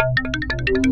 Música